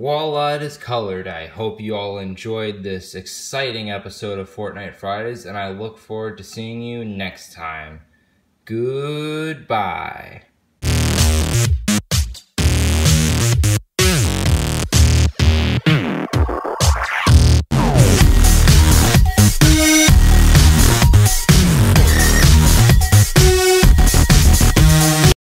Voila! It is colored. I hope you all enjoyed this exciting episode of Fortnite Fridays, and I look forward to seeing you next time. Goodbye.